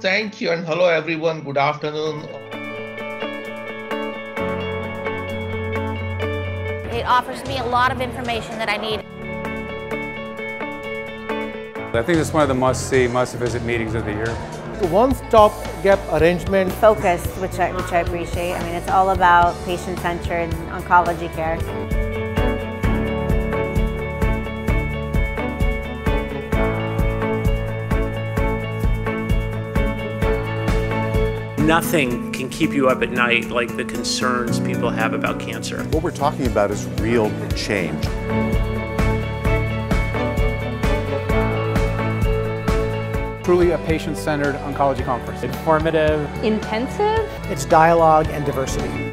thank you, and hello, everyone. Good afternoon. It offers me a lot of information that I need. I think it's one of the must-see, must-visit meetings of the year. One-stop gap arrangement. Focused, which I, which I appreciate. I mean, it's all about patient-centered oncology care. Nothing can keep you up at night like the concerns people have about cancer. What we're talking about is real change. Truly a patient-centered oncology conference. Informative. Intensive. It's dialogue and diversity.